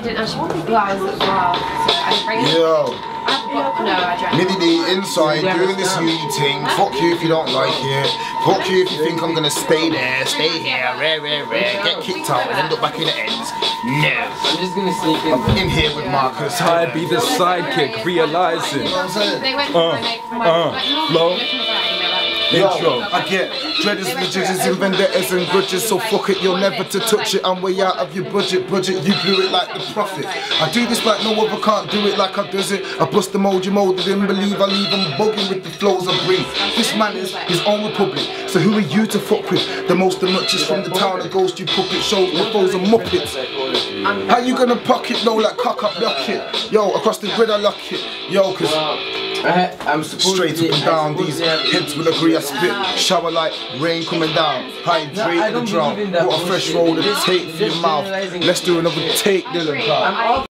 I didn't actually realise as well. So I bring it. Yo, I forgot. No, I drank. MiliDee inside doing this uni thing. Fuck you if you don't like it. Fuck you if you think I'm gonna stay there, stay here, rare, rare, rare, get kicked out and end up back in the ends. No. I'm just gonna sneak in. I'm in here with Marcus. I be the sidekick, realizing. They went Uh, for my, my, uh, low. I get dreaders, legends, and vendettas and grudges, so fuck it, you're never to touch it. I'm way out of your budget, budget. You blew it like the prophet. I do this like no other can't do it like I does it. I bust the mold you molded in, believe I leave them bugging with the flows I bring. This man is his own republic, so who are you to fuck with? The most obnoxious from the town, the ghost you puppet shows, the foes are muppets. How you gonna pocket though like cock up lock it? Yo, across the grid I lock it. Yo, cause I, I'm supposed Straight to up and down, these to heads will agree I spit. Shower like rain coming down. Hydrate No, the don't drought. in that What a fresh roll of Just- tape for your mouth. Let's do another take, Dylan.